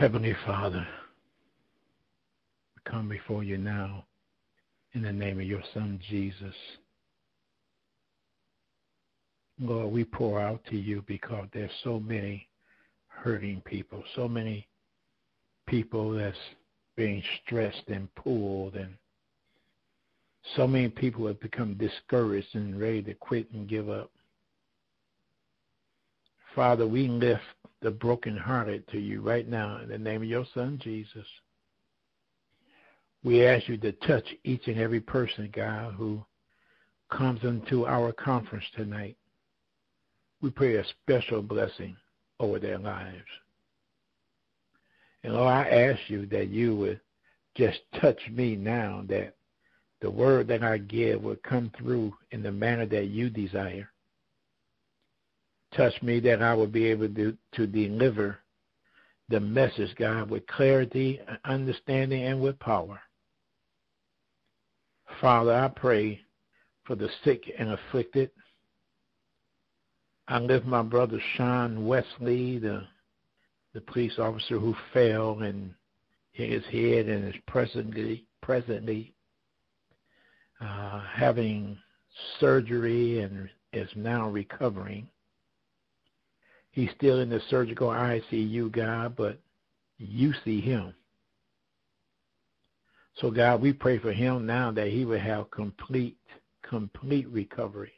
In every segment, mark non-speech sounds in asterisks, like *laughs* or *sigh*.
Heavenly Father, we come before you now in the name of your Son, Jesus. Lord, we pour out to you because there's so many hurting people, so many people that's being stressed and pulled, and so many people have become discouraged and ready to quit and give up. Father, we lift the brokenhearted to you right now in the name of your Son, Jesus. We ask you to touch each and every person, God, who comes into our conference tonight. We pray a special blessing over their lives. And Lord, I ask you that you would just touch me now, that the word that I give would come through in the manner that you desire. Touch me that I would be able to, to deliver the message, God, with clarity, understanding, and with power. Father, I pray for the sick and afflicted. I lift my brother Sean Wesley, the the police officer who fell and hit his head and is presently presently uh, having surgery and is now recovering. He's still in the surgical ICU, God, but you see him. So, God, we pray for him now that he would have complete, complete recovery,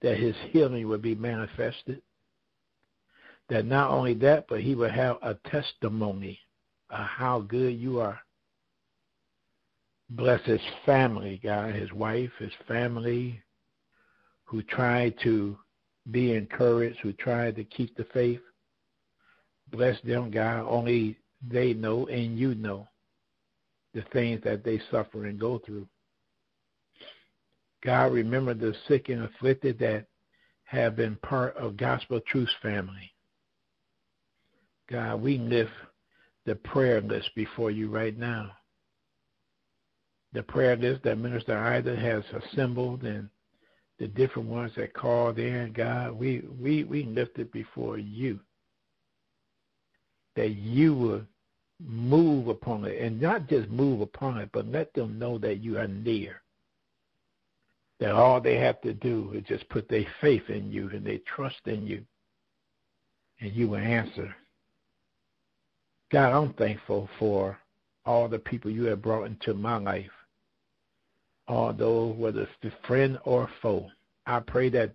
that his healing would be manifested, that not only that, but he would have a testimony of how good you are. Bless his family, God, his wife, his family, who tried to be encouraged, who try to keep the faith. Bless them, God. Only they know and you know the things that they suffer and go through. God, remember the sick and afflicted that have been part of Gospel Truth family. God, we lift the prayer list before you right now. The prayer list that Minister Ida has assembled and the different ones that called in, God, we, we, we lift it before you. That you would move upon it, and not just move upon it, but let them know that you are near. That all they have to do is just put their faith in you and they trust in you, and you will answer. God, I'm thankful for all the people you have brought into my life, all those, whether it's friend or foe. I pray that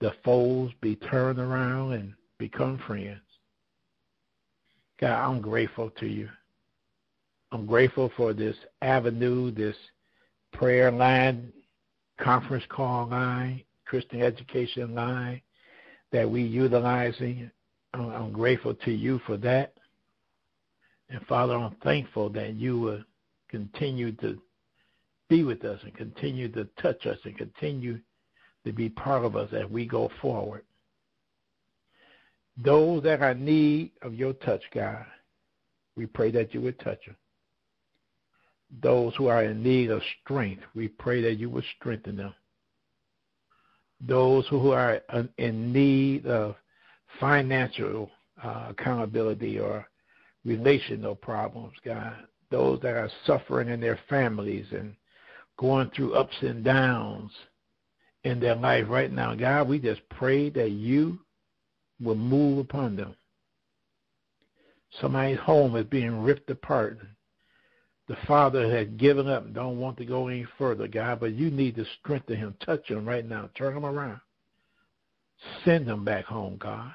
the foes be turned around and become friends. God, I'm grateful to you. I'm grateful for this avenue, this prayer line, conference call line, Christian education line that we utilizing. I'm grateful to you for that. And Father, I'm thankful that you will continue to be with us and continue to touch us and continue to be part of us as we go forward. Those that are in need of your touch, God, we pray that you would touch them. Those who are in need of strength, we pray that you would strengthen them. Those who are in need of financial uh, accountability or relational problems, God, those that are suffering in their families and going through ups and downs in their life right now, God, we just pray that you will move upon them. Somebody's home is being ripped apart. The father has given up don't want to go any further, God, but you need to strengthen him. Touch him right now. Turn him around. Send him back home, God.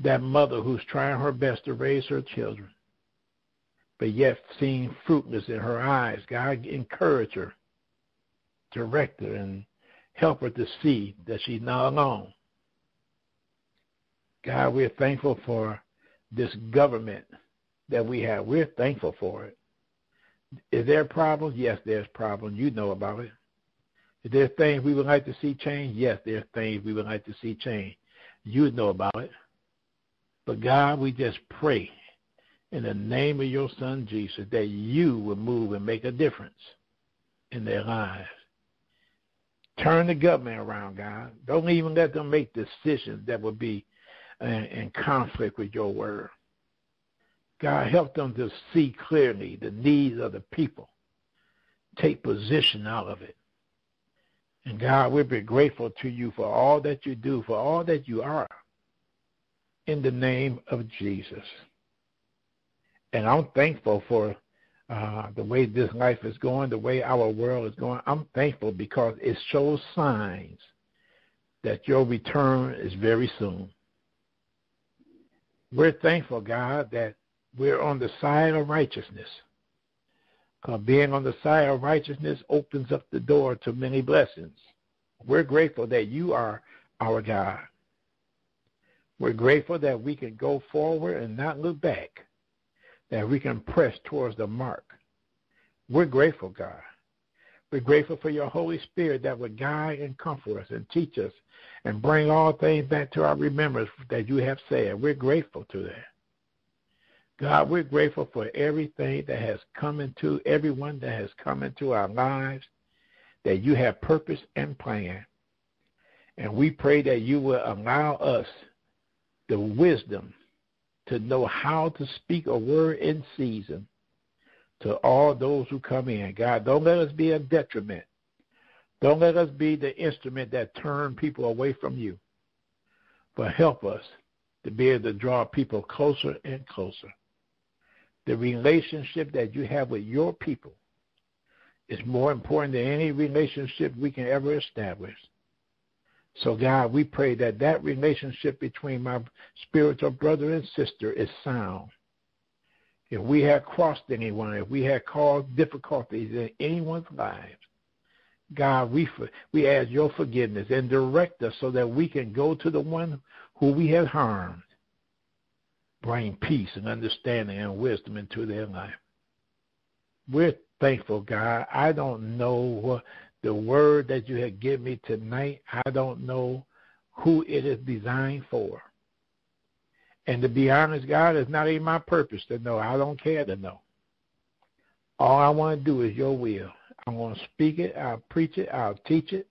That mother who's trying her best to raise her children, but yet seeing fruitless in her eyes, God, encourage her, direct her, and help her to see that she's not alone. God, we're thankful for this government that we have. We're thankful for it. Is there problems? Yes, there's problems. You know about it. Is there things we would like to see change? Yes, there's things we would like to see change. You know about it. But God, we just pray in the name of your son Jesus that you will move and make a difference in their lives. Turn the government around, God. Don't even let them make decisions that will be in, in conflict with your word. God, help them to see clearly the needs of the people. Take position out of it. And God, we'll be grateful to you for all that you do, for all that you are, in the name of Jesus. And I'm thankful for uh, the way this life is going, the way our world is going. I'm thankful because it shows signs that your return is very soon. We're thankful, God, that we're on the side of righteousness. Because being on the side of righteousness opens up the door to many blessings. We're grateful that you are our God. We're grateful that we can go forward and not look back, that we can press towards the mark. We're grateful, God. We're grateful for your Holy Spirit that would guide and comfort us and teach us and bring all things back to our remembrance that you have said. We're grateful to that. God, we're grateful for everything that has come into, everyone that has come into our lives, that you have purpose and plan. And we pray that you will allow us the wisdom to know how to speak a word in season to all those who come in. God, don't let us be a detriment. Don't let us be the instrument that turn people away from you. But help us to be able to draw people closer and closer the relationship that you have with your people is more important than any relationship we can ever establish. So, God, we pray that that relationship between my spiritual brother and sister is sound. If we have crossed anyone, if we have caused difficulties in anyone's lives, God, we we ask your forgiveness and direct us so that we can go to the one who we have harmed bring peace and understanding and wisdom into their life. We're thankful, God. I don't know what the word that you have given me tonight. I don't know who it is designed for. And to be honest, God, it's not even my purpose to know. I don't care to know. All I want to do is your will. I'm going to speak it. I'll preach it. I'll teach it.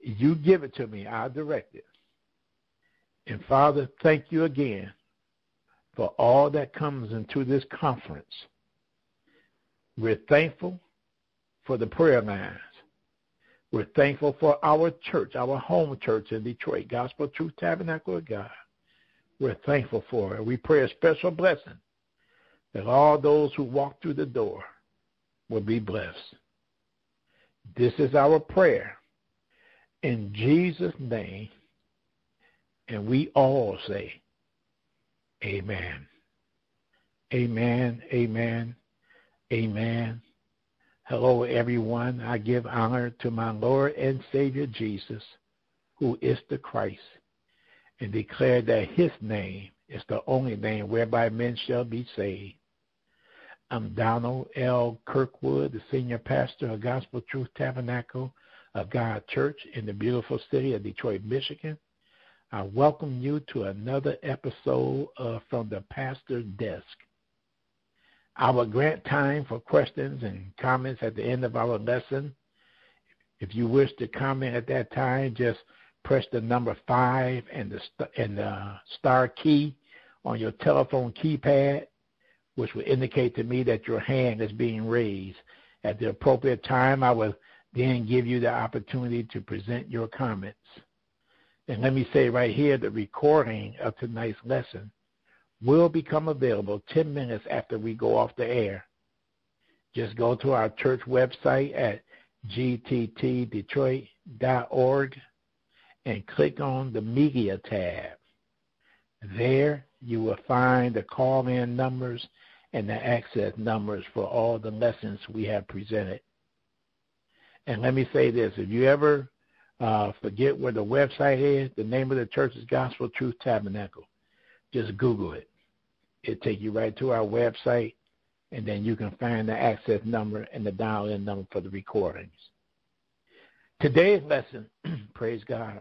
You give it to me. I'll direct it. And Father, thank you again for all that comes into this conference. We're thankful for the prayer lines. We're thankful for our church, our home church in Detroit, Gospel Truth Tabernacle of God. We're thankful for it. We pray a special blessing that all those who walk through the door will be blessed. This is our prayer. In Jesus' name, and we all say, Amen. Amen. Amen. Amen. Hello, everyone. I give honor to my Lord and Savior Jesus, who is the Christ, and declare that his name is the only name whereby men shall be saved. I'm Donald L. Kirkwood, the senior pastor of Gospel Truth Tabernacle of God Church in the beautiful city of Detroit, Michigan. I welcome you to another episode of From the Pastor's Desk. I will grant time for questions and comments at the end of our lesson. If you wish to comment at that time, just press the number five and the and the star key on your telephone keypad, which will indicate to me that your hand is being raised. At the appropriate time, I will then give you the opportunity to present your comments. And let me say right here the recording of tonight's lesson will become available 10 minutes after we go off the air. Just go to our church website at gttdetroit.org and click on the media tab. There you will find the call in numbers and the access numbers for all the lessons we have presented. And let me say this if you ever uh, forget where the website is. The name of the church is Gospel Truth Tabernacle. Just Google it. It'll take you right to our website, and then you can find the access number and the dial-in number for the recordings. Today's lesson, *clears throat* praise God,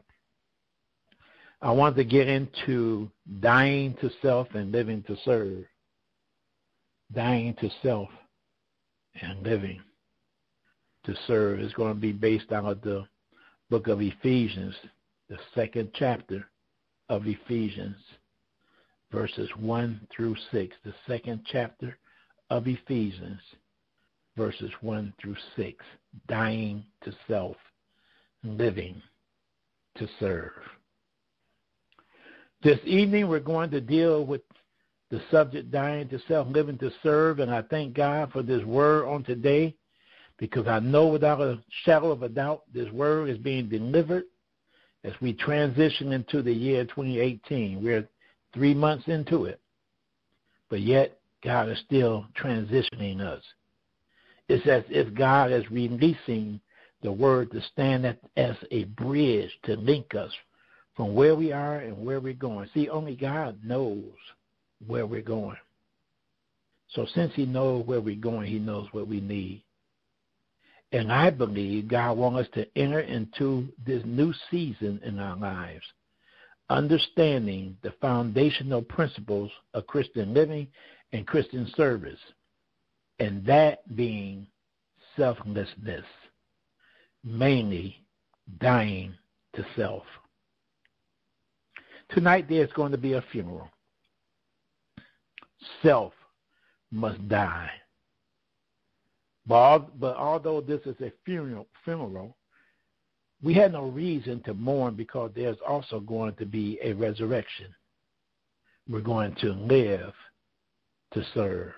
I want to get into dying to self and living to serve. Dying to self and living to serve is going to be based out of the book of Ephesians, the second chapter of Ephesians, verses 1 through 6, the second chapter of Ephesians, verses 1 through 6, dying to self, living to serve. This evening, we're going to deal with the subject dying to self, living to serve, and I thank God for this word on today because I know without a shadow of a doubt this word is being delivered as we transition into the year 2018. We're three months into it, but yet God is still transitioning us. It's as if God is releasing the word to stand as a bridge to link us from where we are and where we're going. See, only God knows where we're going. So since he knows where we're going, he knows what we need. And I believe God wants us to enter into this new season in our lives, understanding the foundational principles of Christian living and Christian service, and that being selflessness, mainly dying to self. Tonight there's going to be a funeral. Self must die. But, but although this is a funeral, funeral, we had no reason to mourn because there's also going to be a resurrection. We're going to live to serve.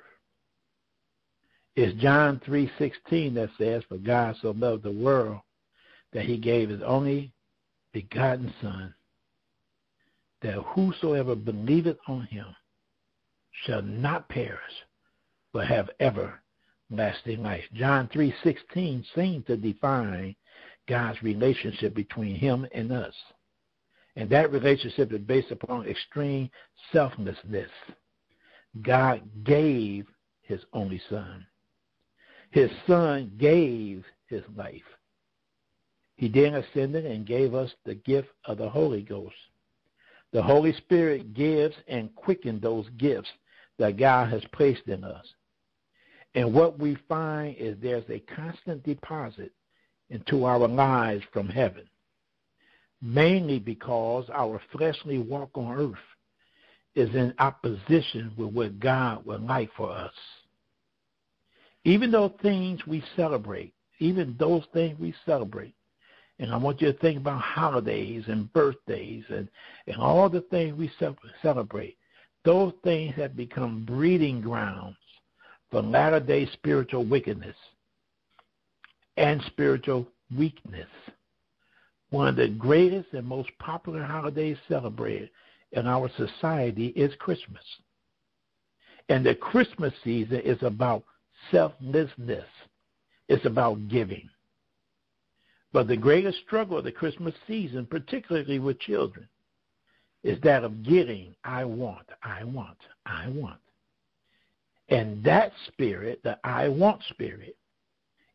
It's John 3:16 that says, "For God so loved the world that he gave his only begotten son, that whosoever believeth on him shall not perish, but have everlasting life. John 3:16 seems to define God's relationship between him and us. And that relationship is based upon extreme selflessness. God gave his only son. His son gave his life. He then ascended and gave us the gift of the Holy Ghost. The Holy Spirit gives and quickens those gifts that God has placed in us. And what we find is there's a constant deposit into our lives from heaven, mainly because our fleshly walk on earth is in opposition with what God would like for us. Even those things we celebrate, even those things we celebrate, and I want you to think about holidays and birthdays and, and all the things we celebrate. Those things have become breeding grounds for latter day spiritual wickedness and spiritual weakness. One of the greatest and most popular holidays celebrated in our society is Christmas. And the Christmas season is about selflessness. It's about giving. But the greatest struggle of the Christmas season, particularly with children, is that of getting, I want, I want, I want. And that spirit, the I want spirit,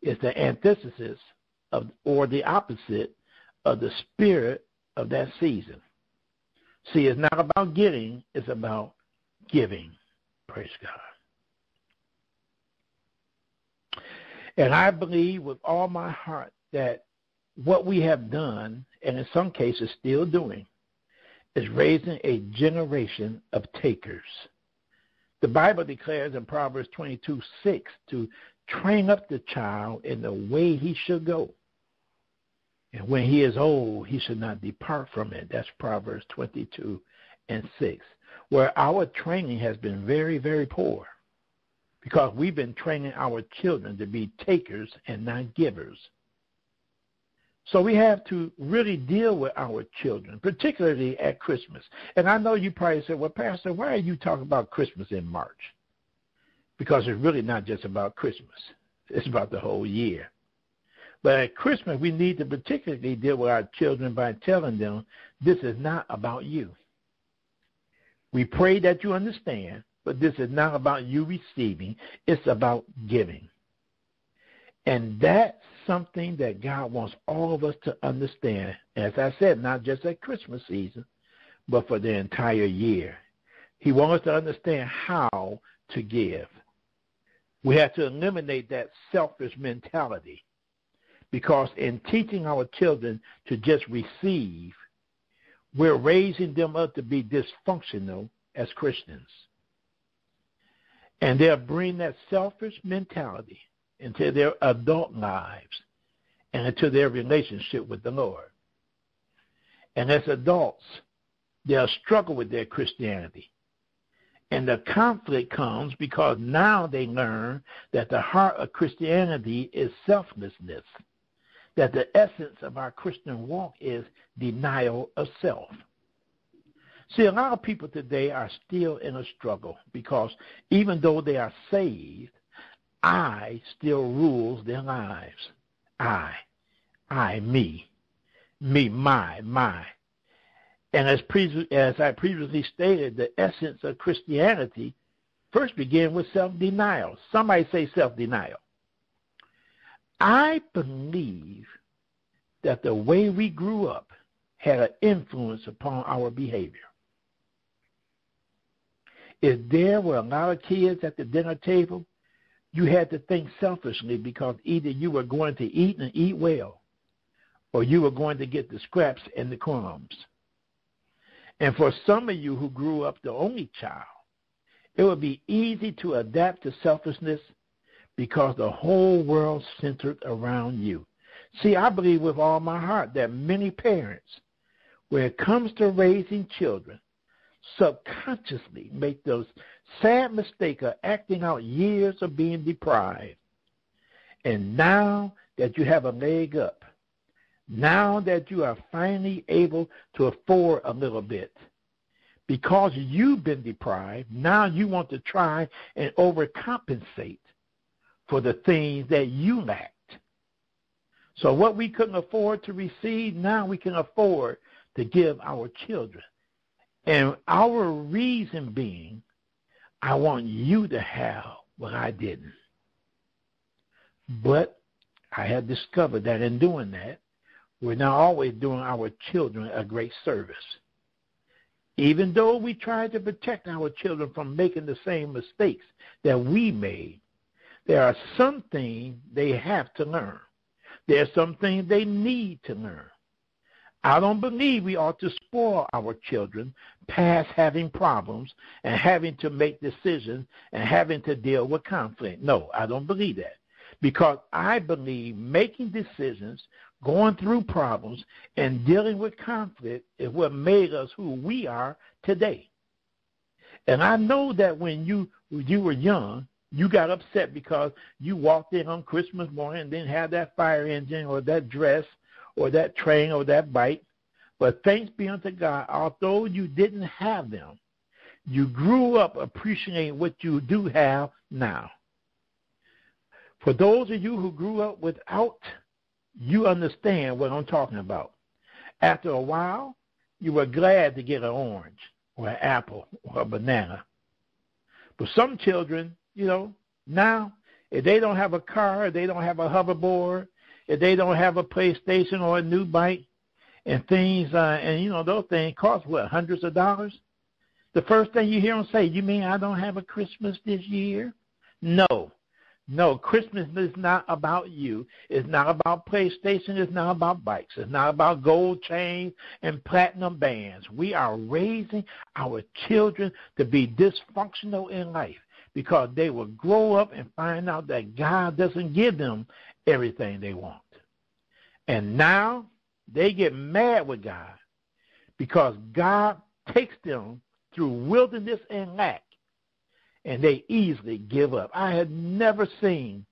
is the antithesis of, or the opposite of the spirit of that season. See, it's not about getting, it's about giving. Praise God. And I believe with all my heart that what we have done, and in some cases still doing, is raising a generation of takers. The Bible declares in Proverbs 22 6 to train up the child in the way he should go. And when he is old, he should not depart from it. That's Proverbs 22 and 6, where our training has been very, very poor because we've been training our children to be takers and not givers. So we have to really deal with our children, particularly at Christmas. And I know you probably said, well, Pastor, why are you talking about Christmas in March? Because it's really not just about Christmas. It's about the whole year. But at Christmas, we need to particularly deal with our children by telling them this is not about you. We pray that you understand, but this is not about you receiving, it's about giving. And that's something that God wants all of us to understand. As I said, not just at Christmas season, but for the entire year. He wants us to understand how to give. We have to eliminate that selfish mentality because in teaching our children to just receive, we're raising them up to be dysfunctional as Christians. And they'll bring that selfish mentality into their adult lives and into their relationship with the Lord. And as adults, they'll struggle with their Christianity. And the conflict comes because now they learn that the heart of Christianity is selflessness, that the essence of our Christian walk is denial of self. See, a lot of people today are still in a struggle because even though they are saved, I still rules their lives. I, I, me, me, my, my. And as, pre- as I previously stated, the essence of Christianity first began with self-denial. Somebody say self-denial. I believe that the way we grew up had an influence upon our behavior. If there were a lot of kids at the dinner table, you had to think selfishly because either you were going to eat and eat well, or you were going to get the scraps and the crumbs. And for some of you who grew up the only child, it would be easy to adapt to selfishness because the whole world centered around you. See, I believe with all my heart that many parents, when it comes to raising children, subconsciously make those sad mistake of acting out years of being deprived. And now that you have a leg up, now that you are finally able to afford a little bit, because you've been deprived, now you want to try and overcompensate for the things that you lacked. So what we couldn't afford to receive, now we can afford to give our children. And our reason being, I want you to have what I didn't. But I have discovered that in doing that, we're not always doing our children a great service. Even though we try to protect our children from making the same mistakes that we made, there are some things they have to learn. There are some things they need to learn. I don't believe we ought to spoil our children past having problems and having to make decisions and having to deal with conflict. No, I don't believe that. Because I believe making decisions, going through problems, and dealing with conflict is what made us who we are today. And I know that when you when you were young, you got upset because you walked in on Christmas morning and didn't have that fire engine or that dress or that train or that bike. But thanks be unto God, although you didn't have them, you grew up appreciating what you do have now. For those of you who grew up without, you understand what I'm talking about. After a while, you were glad to get an orange or an apple or a banana. But some children, you know, now, if they don't have a car, they don't have a hoverboard, if they don't have a PlayStation or a new bike, and things, uh, and you know, those things cost what, hundreds of dollars? The first thing you hear them say, you mean I don't have a Christmas this year? No. No, Christmas is not about you. It's not about PlayStation. It's not about bikes. It's not about gold chains and platinum bands. We are raising our children to be dysfunctional in life because they will grow up and find out that God doesn't give them everything they want. And now they get mad with God because God takes them through wilderness and lack, and they easily give up. I had never seen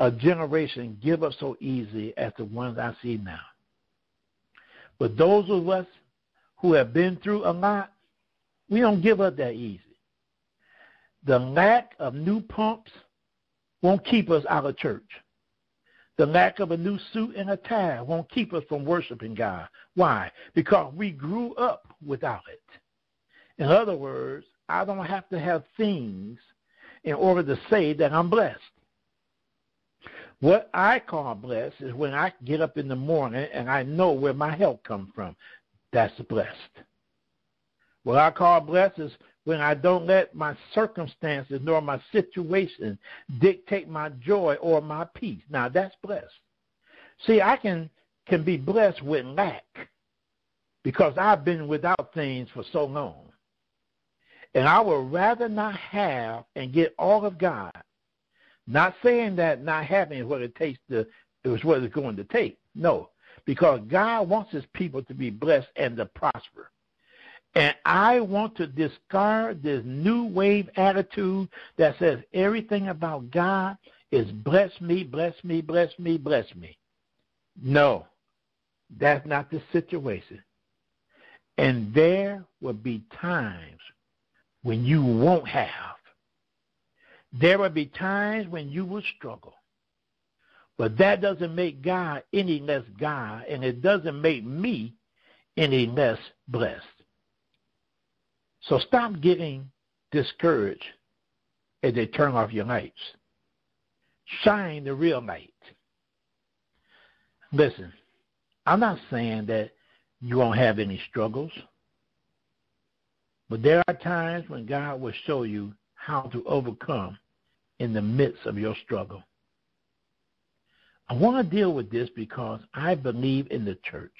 a generation give up so easy as the ones I see now. But those of us who have been through a lot, we don't give up that easy. The lack of new pumps won't keep us out of church. The lack of a new suit and a tie won't keep us from worshiping God. Why? Because we grew up without it. In other words, I don't have to have things in order to say that I'm blessed. What I call blessed is when I get up in the morning and I know where my help comes from. That's blessed. What I call blessed is when I don't let my circumstances nor my situation dictate my joy or my peace. Now that's blessed. See, I can can be blessed with lack because I've been without things for so long. And I would rather not have and get all of God. Not saying that not having is what it takes to is what it's going to take. No. Because God wants his people to be blessed and to prosper. And I want to discard this new wave attitude that says everything about God is bless me, bless me, bless me, bless me. No, that's not the situation. And there will be times when you won't have. There will be times when you will struggle. But that doesn't make God any less God, and it doesn't make me any less blessed. So stop getting discouraged as they turn off your lights. Shine the real light. Listen, I'm not saying that you won't have any struggles, but there are times when God will show you how to overcome in the midst of your struggle. I want to deal with this because I believe in the church.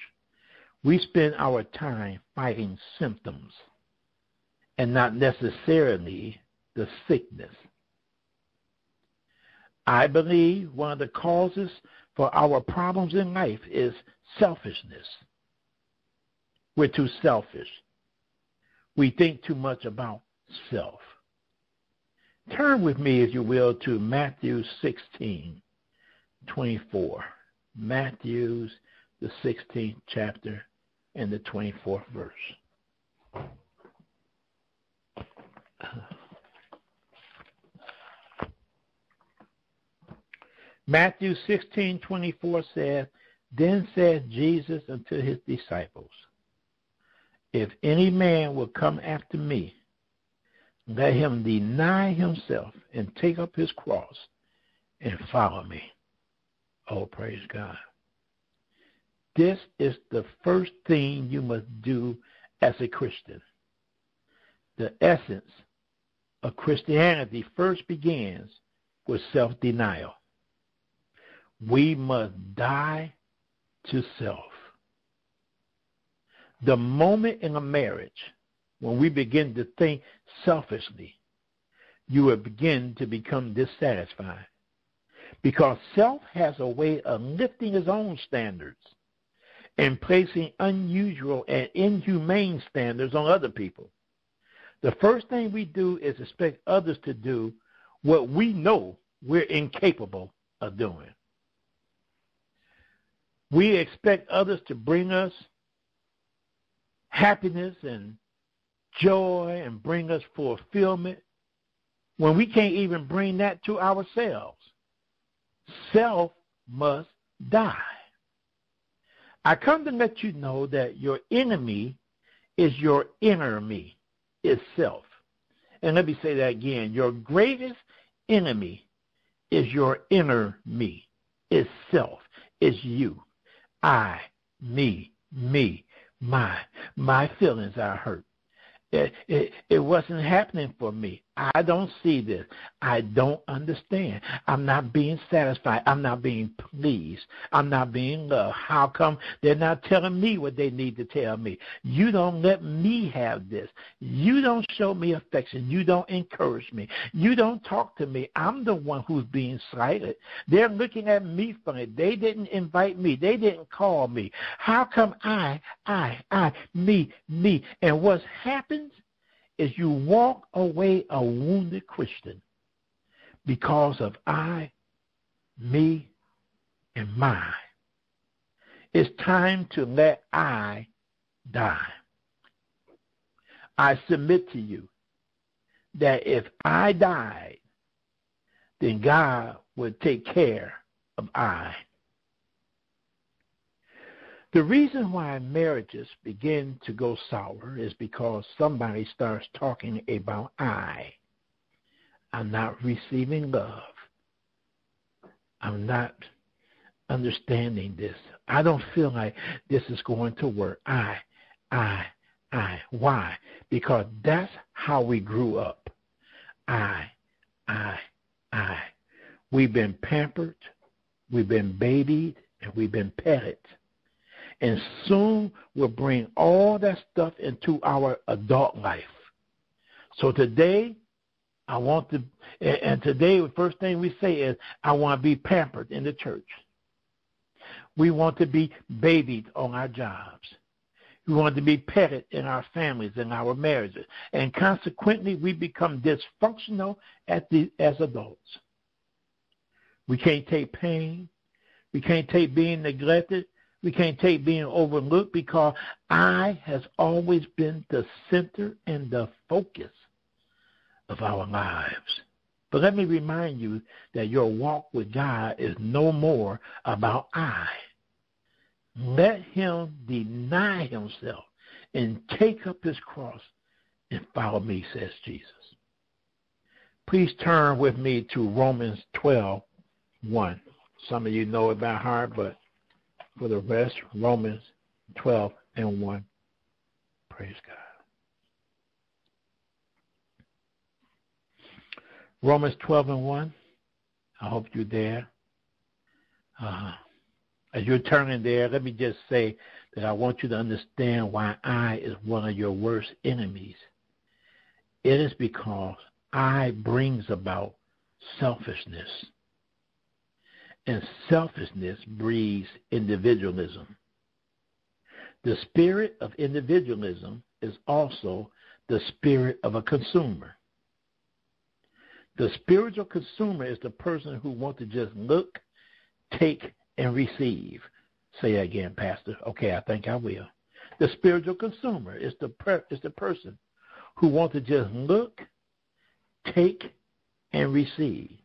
We spend our time fighting symptoms and not necessarily the sickness. I believe one of the causes for our problems in life is selfishness. We're too selfish. We think too much about self. Turn with me, if you will, to Matthew 16, 24. Matthew's the 16th chapter and the 24th verse. Matthew 16:24 says, Then said Jesus unto his disciples, If any man will come after me, let him deny himself and take up his cross and follow me. Oh, praise God. This is the first thing you must do as a Christian. The essence of Christianity first begins with self denial. We must die to self. The moment in a marriage when we begin to think selfishly, you will begin to become dissatisfied. Because self has a way of lifting its own standards and placing unusual and inhumane standards on other people. The first thing we do is expect others to do what we know we're incapable of doing. We expect others to bring us happiness and joy and bring us fulfillment when we can't even bring that to ourselves. Self must die. I come to let you know that your enemy is your inner me is self. And let me say that again. Your greatest enemy is your inner me, is self, is you. I, me, me, my. My feelings are hurt. It, it, it wasn't happening for me. I don't see this. I don't understand. I'm not being satisfied. I'm not being pleased. I'm not being loved. How come they're not telling me what they need to tell me? You don't let me have this. You don't show me affection. You don't encourage me. You don't talk to me. I'm the one who's being slighted. They're looking at me funny. They didn't invite me. They didn't call me. How come I, I, I, me, me? And what's happened is you walk away a wounded Christian because of I, me, and mine. It's time to let I die. I submit to you that if I died, then God would take care of I. The reason why marriages begin to go sour is because somebody starts talking about I. I'm not receiving love. I'm not understanding this. I don't feel like this is going to work. I, I, I. Why? Because that's how we grew up. I, I, I. We've been pampered, we've been babied, and we've been petted and soon we'll bring all that stuff into our adult life. So today, I want to, and today the first thing we say is, I want to be pampered in the church. We want to be babied on our jobs. We want to be petted in our families and our marriages. And consequently, we become dysfunctional the, as adults. We can't take pain. We can't take being neglected. We can't take being overlooked because I has always been the center and the focus of our lives. But let me remind you that your walk with God is no more about I. Let him deny himself and take up his cross and follow me, says Jesus. Please turn with me to Romans 12, 1. Some of you know it by heart, but for the rest, Romans 12 and 1. Praise God. Romans 12 and 1. I hope you're there. Uh, as you're turning there, let me just say that I want you to understand why I is one of your worst enemies. It is because I brings about selfishness. And selfishness breeds individualism. The spirit of individualism is also the spirit of a consumer. The spiritual consumer is the person who wants to just look, take, and receive. Say again, Pastor. Okay, I think I will. The spiritual consumer is the per- is the person who wants to just look, take, and receive.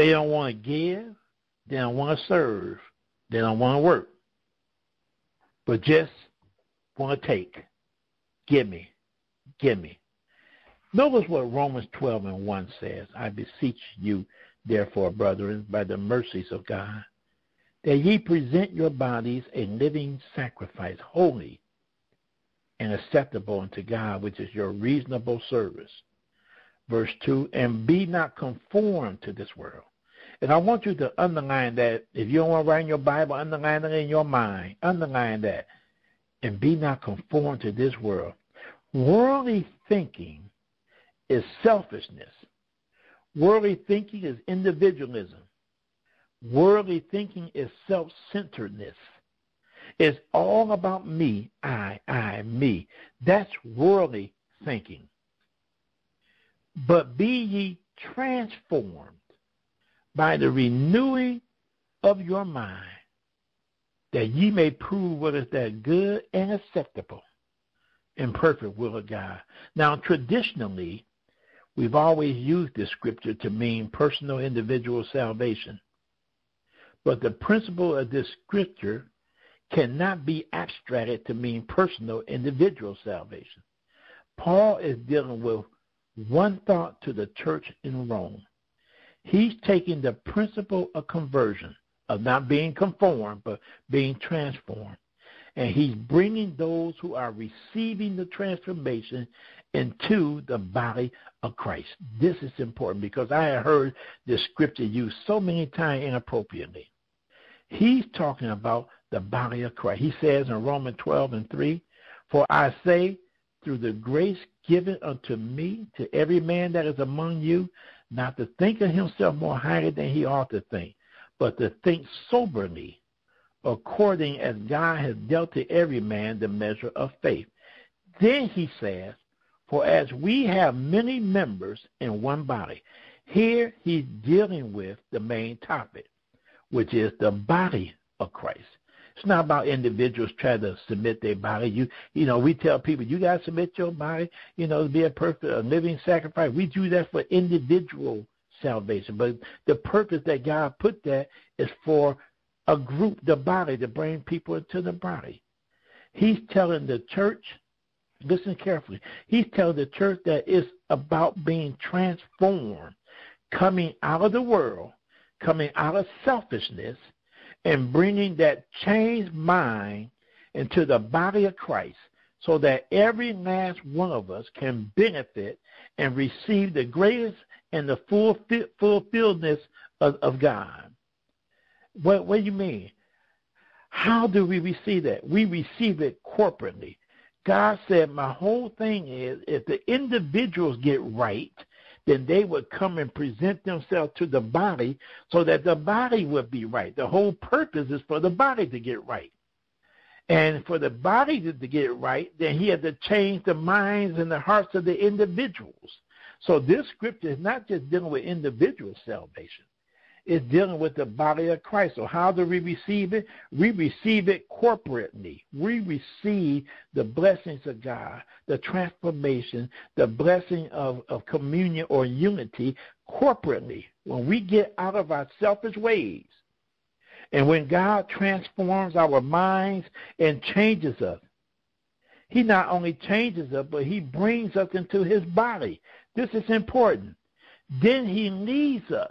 They don't want to give. They don't want to serve. They don't want to work. But just want to take. Give me. Give me. Notice what Romans 12 and 1 says. I beseech you, therefore, brethren, by the mercies of God, that ye present your bodies a living sacrifice, holy and acceptable unto God, which is your reasonable service. Verse 2 And be not conformed to this world. And I want you to underline that. If you don't want to write in your Bible, underline it in your mind. Underline that. And be not conformed to this world. Worldly thinking is selfishness. Worldly thinking is individualism. Worldly thinking is self centeredness. It's all about me, I, I, me. That's worldly thinking. But be ye transformed by the renewing of your mind, that ye may prove what is that good and acceptable and perfect will of God. Now, traditionally, we've always used this scripture to mean personal individual salvation. But the principle of this scripture cannot be abstracted to mean personal individual salvation. Paul is dealing with one thought to the church in Rome. He's taking the principle of conversion, of not being conformed, but being transformed. And he's bringing those who are receiving the transformation into the body of Christ. This is important because I have heard this scripture used so many times inappropriately. He's talking about the body of Christ. He says in Romans 12 and 3, For I say, through the grace given unto me, to every man that is among you, not to think of himself more highly than he ought to think, but to think soberly, according as God has dealt to every man the measure of faith. Then he says, For as we have many members in one body, here he's dealing with the main topic which is the body of Christ. It's not about individuals trying to submit their body. You you know, we tell people you gotta submit your body, you know, to be a perfect a living sacrifice. We do that for individual salvation. But the purpose that God put that is for a group, the body, to bring people into the body. He's telling the church, listen carefully, he's telling the church that it's about being transformed, coming out of the world coming out of selfishness and bringing that changed mind into the body of Christ so that every last one of us can benefit and receive the greatest and the full fulfilledness of, of God. What, what do you mean? How do we receive that? We receive it corporately. God said, My whole thing is if the individuals get right, then they would come and present themselves to the body so that the body would be right. The whole purpose is for the body to get right. And for the body to, to get right, then he had to change the minds and the hearts of the individuals. So this scripture is not just dealing with individual salvation is dealing with the body of Christ. So how do we receive it? We receive it corporately. We receive the blessings of God, the transformation, the blessing of, of communion or unity corporately. When we get out of our selfish ways, and when God transforms our minds and changes us, he not only changes us, but he brings us into his body. This is important. Then he leads us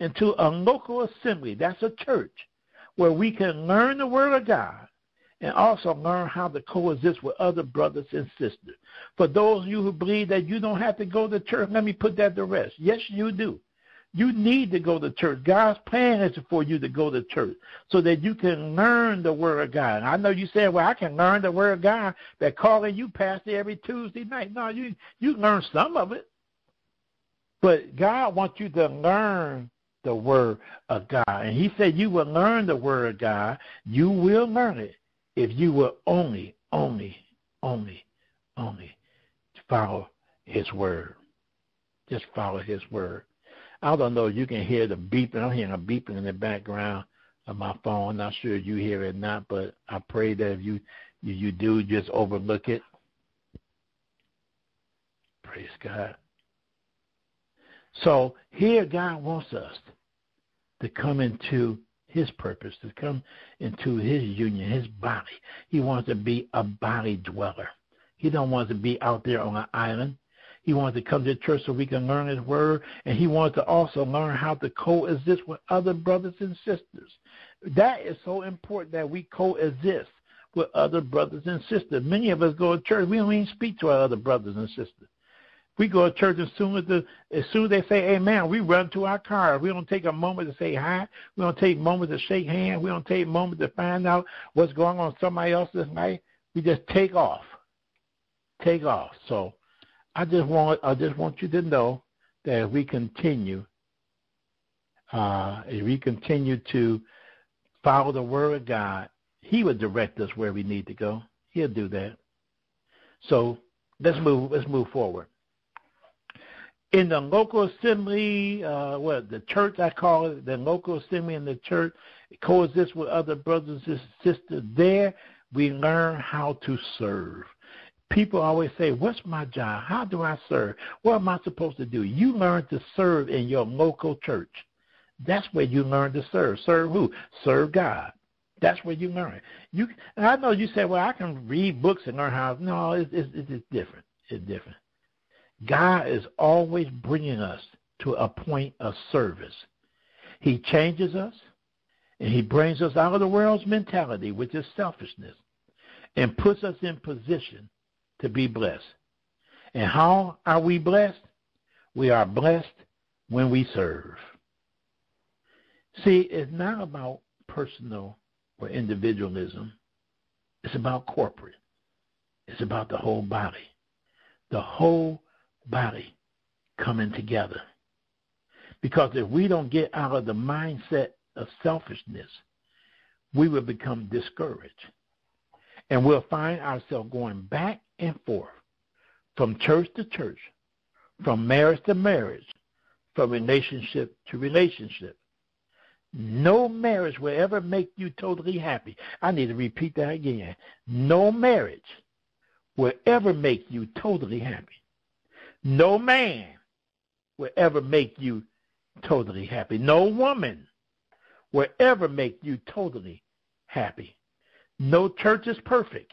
into a local assembly, that's a church, where we can learn the Word of God and also learn how to coexist with other brothers and sisters. For those of you who believe that you don't have to go to church, let me put that to rest. Yes, you do. You need to go to church. God's plan is for you to go to church so that you can learn the Word of God. And I know you said, well, I can learn the Word of God by calling you pastor every Tuesday night. No, you, you learn some of it. But God wants you to learn the word of God. And he said you will learn the word of God. You will learn it if you will only, only, only, only follow his word. Just follow his word. I don't know, if you can hear the beeping. I'm hearing a beeping in the background of my phone. I'm not sure if you hear it or not, but I pray that if you you, you do, just overlook it. Praise God. So here God wants us to come into his purpose, to come into his union, his body. He wants to be a body dweller. He don't want to be out there on an island. He wants to come to church so we can learn his word, and he wants to also learn how to coexist with other brothers and sisters. That is so important that we coexist with other brothers and sisters. Many of us go to church, we don't even speak to our other brothers and sisters. We go to church as soon as the as soon as they say amen, we run to our car. We don't take a moment to say hi. We don't take a moment to shake hands. We don't take a moment to find out what's going on somebody else's night. We just take off. Take off. So I just want I just want you to know that if we continue uh, if we continue to follow the word of God, He will direct us where we need to go. He'll do that. So let's move let's move forward in the local assembly, uh, what the church I call it, the local assembly in the church, coexist with other brothers and sisters. There, we learn how to serve. People always say, "What's my job? How do I serve? What am I supposed to do?" You learn to serve in your local church. That's where you learn to serve. Serve who? Serve God. That's where you learn. You. I know you say, "Well, I can read books and learn how." No, it's, it's, it's different. It's different. God is always bringing us to a point of service. He changes us and he brings us out of the world's mentality, which is selfishness, and puts us in position to be blessed. And how are we blessed? We are blessed when we serve. See, it's not about personal or individualism. It's about corporate. It's about the whole body. The whole body coming together. Because if we don't get out of the mindset of selfishness, we will become discouraged. And we'll find ourselves going back and forth from church to church, from marriage to marriage, from relationship to relationship. No marriage will ever make you totally happy. I need to repeat that again. No marriage will ever make you totally happy. No man will ever make you totally happy. No woman will ever make you totally happy. No church is perfect.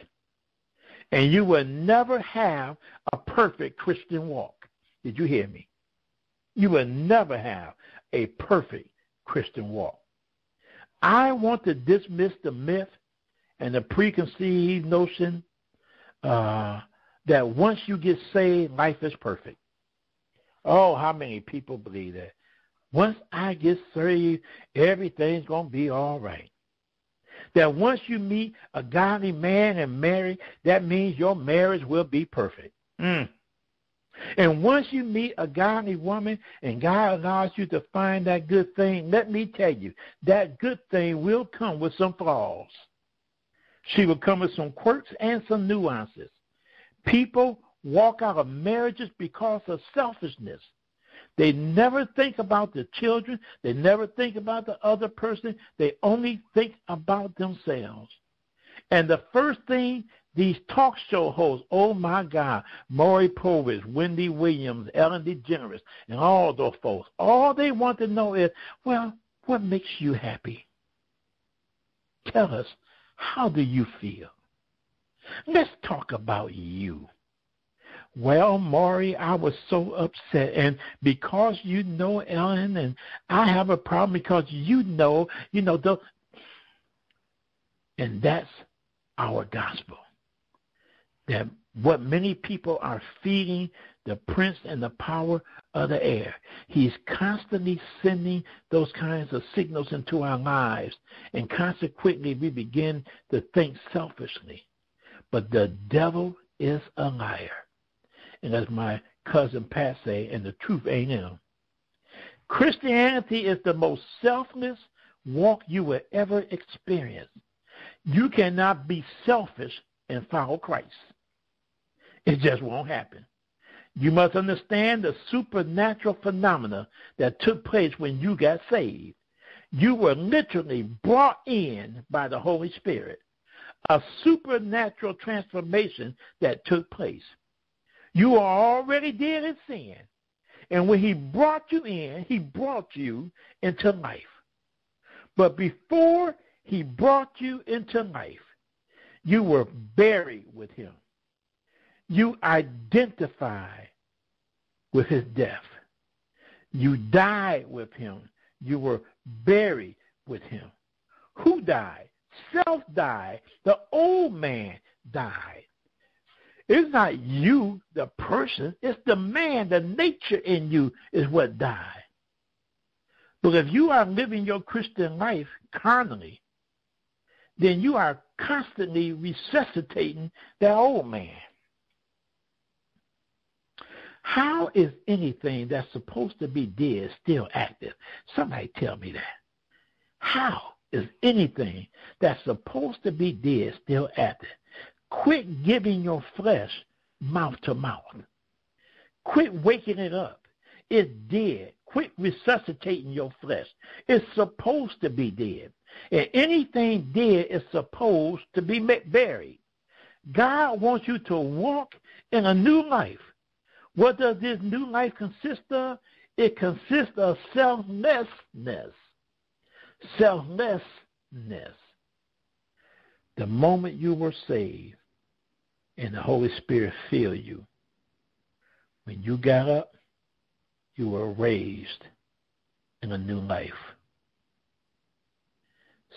And you will never have a perfect Christian walk. Did you hear me? You will never have a perfect Christian walk. I want to dismiss the myth and the preconceived notion uh, that once you get saved, life is perfect. Oh, how many people believe that? Once I get saved, everything's going to be all right. That once you meet a godly man and marry, that means your marriage will be perfect. Mm. And once you meet a godly woman and God allows you to find that good thing, let me tell you, that good thing will come with some flaws. She will come with some quirks and some nuances. People walk out of marriages because of selfishness. They never think about the children. They never think about the other person. They only think about themselves. And the first thing these talk show hosts, oh my God, Maury Povich, Wendy Williams, Ellen DeGeneres, and all those folks, all they want to know is, well, what makes you happy? Tell us, how do you feel? Let's talk about you. Well, Maury, I was so upset. And because you know Ellen and I have a problem because you know, you know, the, and that's our gospel. That what many people are feeding the prince and the power of the air. He's constantly sending those kinds of signals into our lives, and consequently, we begin to think selfishly. But the devil is a liar. And as my cousin Pat say, and the truth ain't in him. Christianity is the most selfless walk you will ever experience. You cannot be selfish and follow Christ. It just won't happen. You must understand the supernatural phenomena that took place when you got saved. You were literally brought in by the Holy Spirit. A supernatural transformation that took place. You are already dead in sin. And when he brought you in, he brought you into life. But before he brought you into life, you were buried with him. You identify with his death. You died with him. You were buried with him. Who died? Self died. The old man died. It's not you, the person. It's the man, the nature in you is what died. But if you are living your Christian life carnally, then you are constantly resuscitating that old man. How is anything that's supposed to be dead still active? Somebody tell me that. How is anything that's supposed to be dead still active? Quit giving your flesh mouth to mouth. Quit waking it up. It's dead. Quit resuscitating your flesh. It's supposed to be dead. And anything dead is supposed to be buried. God wants you to walk in a new life. What does this new life consist of? It consists of selflessness. Selflessness. The moment you were saved, and the Holy Spirit filled you. When you got up, you were raised in a new life.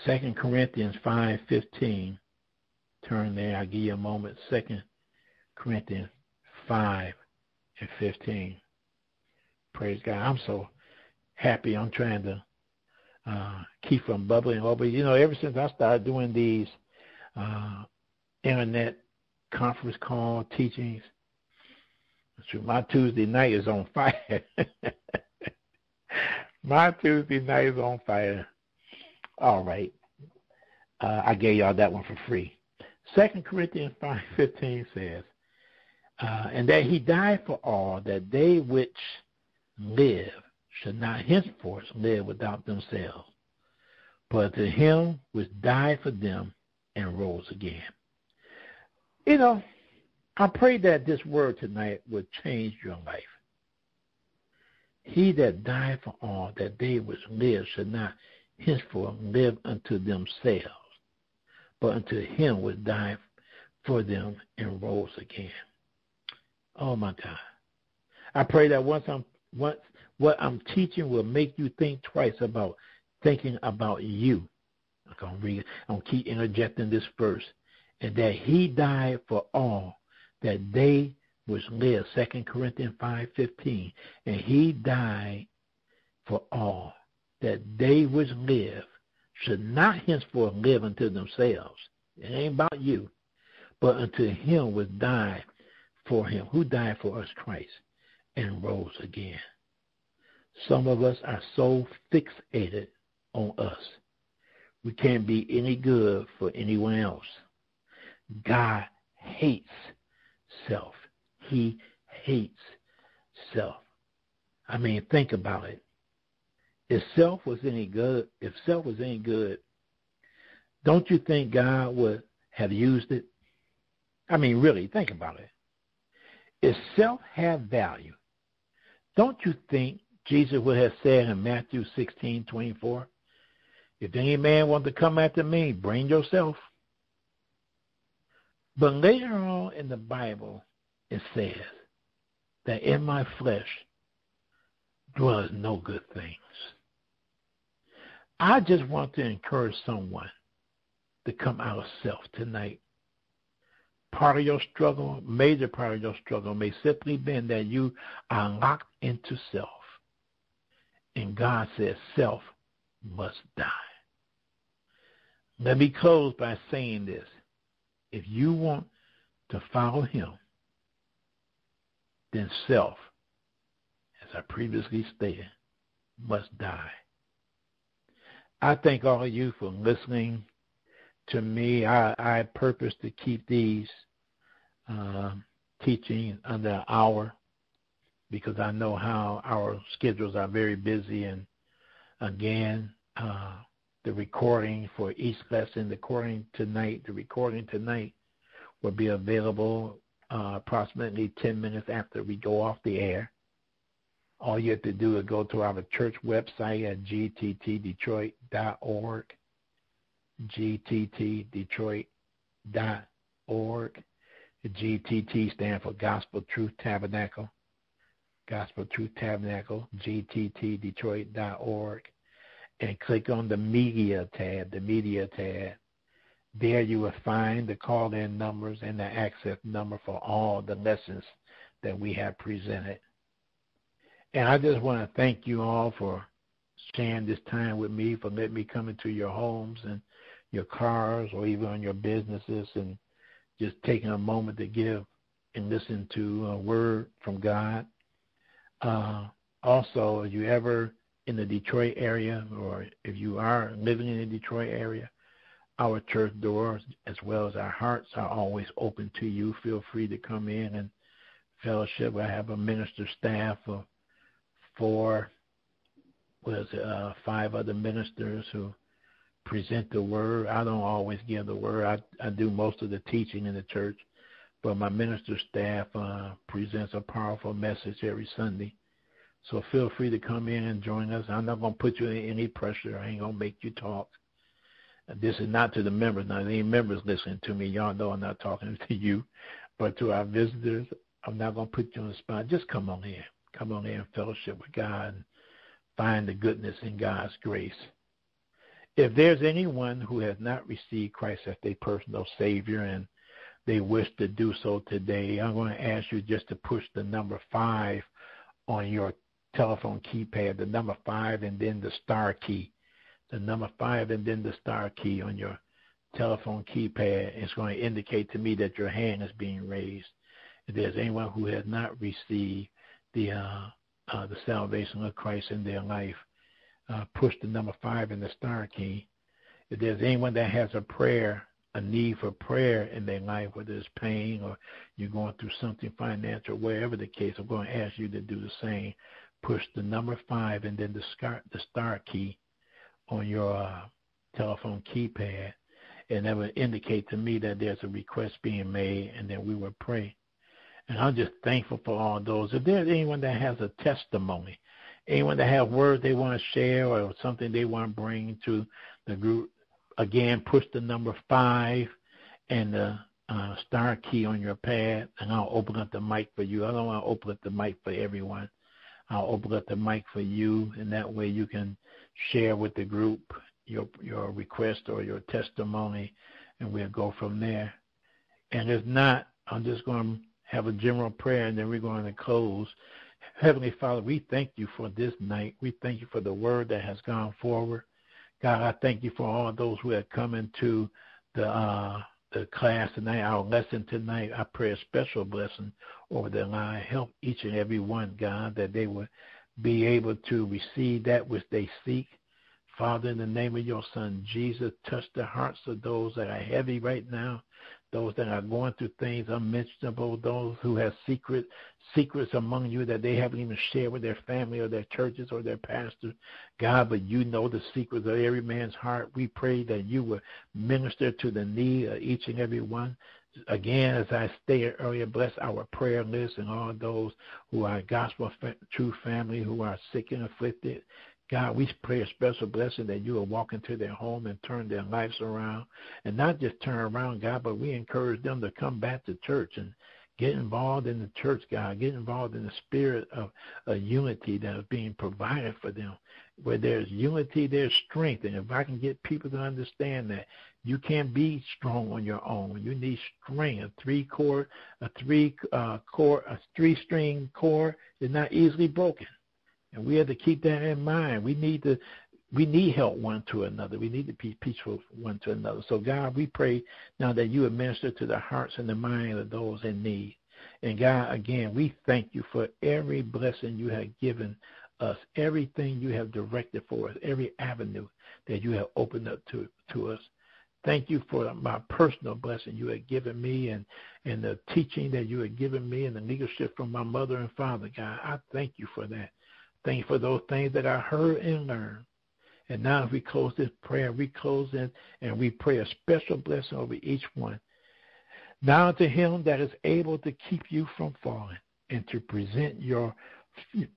2 Corinthians 5.15. Turn there. I'll give you a moment. 2 Corinthians 5 and 15. Praise God. I'm so happy. I'm trying to uh, keep from bubbling over. You know, ever since I started doing these uh, internet conference call teachings. My Tuesday night is on fire. *laughs* my Tuesday night is on fire. All right. Uh, I gave y'all that one for free. Second Corinthians five *laughs* fifteen says, uh, and that he died for all, that they which live should not henceforth live without themselves, but to him which died for them and rose again. You know, I pray that this word tonight would change your life. He that died for all, that they which live should not henceforth live unto themselves, but unto him which died for them and rose again. Oh my God. I pray that once I'm once what I'm teaching will make you think twice about thinking about you. I'm gonna read I'm gonna keep interjecting this verse and that he died for all, that they which live, Second Corinthians five fifteen, and he died for all, that they which live should not henceforth live unto themselves. It ain't about you, but unto him was died for him, who died for us, Christ, and rose again. Some of us are so fixated on us. We can't be any good for anyone else. God hates self. He hates self. I mean, think about it. If self was any good, if self was any good, don't you think God would have used it? I mean, really, think about it. If self had value, don't you think Jesus would have said in Matthew 16, 24, if any man want to come after me, bring yourself. But later on in the Bible, it says that in my flesh dwells no good things. I just want to encourage someone to come out of self tonight. Part of your struggle, major part of your struggle, may simply be that you are locked into self. And God says self must die. Let me close by saying this. If you want to follow him, then self, as I previously stated, must die. I thank all of you for listening to me. I, I purpose to keep these uh, teaching under an hour because I know how our schedules are very busy. And again, uh, the recording for each lesson, the recording tonight, the recording tonight will be available uh, approximately 10 minutes after we go off the air. All you have to do is go to our church website at gttdetroit.org, gttdetroit.org. GTT stands for Gospel Truth Tabernacle, Gospel Truth Tabernacle, gttdetroit.org and click on the media tab, the media tab. There you will find the call-in numbers and the access number for all the lessons that we have presented. And I just want to thank you all for sharing this time with me, for letting me come into your homes and your cars or even on your businesses and just taking a moment to give and listen to a word from God. Uh, also, if you ever in the Detroit area, or if you are living in the Detroit area, our church doors as well as our hearts are always open to you. Feel free to come in and fellowship. I have a minister staff of four, was uh, five other ministers who present the word. I don't always give the word. I, I do most of the teaching in the church, but my minister staff uh, presents a powerful message every Sunday so feel free to come in and join us. I'm not going to put you in any pressure. I ain't going to make you talk. This is not to the members. Now, any members listening to me, y'all know I'm not talking *laughs* to you. But to our visitors, I'm not going to put you on the spot. Just come on in. Come on in and fellowship with God and find the goodness in God's grace. If there's anyone who has not received Christ as their personal Savior and they wish to do so today, I'm going to ask you just to push the number five on your telephone keypad, the number five and then the star key. The number five and then the star key on your telephone keypad is going to indicate to me that your hand is being raised. If there's anyone who has not received the uh, uh, the salvation of Christ in their life, uh, push the number five and the star key. If there's anyone that has a prayer, a need for prayer in their life, whether it's pain or you're going through something financial, wherever the case, I'm going to ask you to do the same push the number five and then the star, the star key on your uh, telephone keypad, and that would indicate to me that there's a request being made, and then we would pray. And I'm just thankful for all those. If there's anyone that has a testimony, anyone that has words they want to share or something they want to bring to the group, again, push the number five and the uh, star key on your pad, and I'll open up the mic for you. I don't want to open up the mic for everyone. I'll open up the mic for you, and that way you can share with the group your your request or your testimony, and we'll go from there. And if not, I'm just going to have a general prayer, and then we're going to close. Heavenly Father, we thank you for this night. We thank you for the word that has gone forward. God, I thank you for all those who have come into the uh, the class tonight, our lesson tonight. I pray a special blessing over their life. Help each and every one, God, that they would be able to receive that which they seek. Father, in the name of your Son, Jesus, touch the hearts of those that are heavy right now, those that are going through things unmentionable, those who have secret secrets among you that they haven't even shared with their family or their churches or their pastors. God, but you know the secrets of every man's heart. We pray that you will minister to the need of each and every one. Again, as I stated earlier, bless our prayer list and all those who are Gospel Truth family who are sick and afflicted. God, we pray a special blessing that you will walk into their home and turn their lives around. And not just turn around, God, but we encourage them to come back to church and get involved in the church, God. Get involved in the spirit of, of unity that is being provided for them. Where there's unity, there's strength. And if I can get people to understand that you can't be strong on your own. You need strength. A three cord, a three uh, cord, a three string cord is not easily broken. And we have to keep that in mind. We need to we need help one to another. We need to be peaceful one to another. So God, we pray now that you administer to the hearts and the mind of those in need. And God, again, we thank you for every blessing you have given us, everything you have directed for us, every avenue that you have opened up to, to us. Thank you for my personal blessing you have given me and, and the teaching that you have given me and the leadership from my mother and father, God. I thank you for that. Thank you for those things that I heard and learned. And now as we close this prayer, we close it and we pray a special blessing over each one. Now to him that is able to keep you from falling and to present your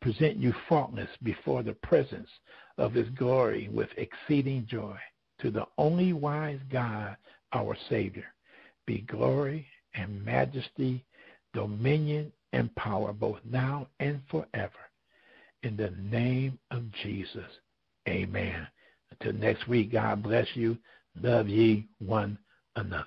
present you faultless before the presence of his glory with exceeding joy. To the only wise God, our Savior, be glory and majesty, dominion and power both now and forever. In the name of Jesus. Amen. Until next week, God bless you. Love ye one another.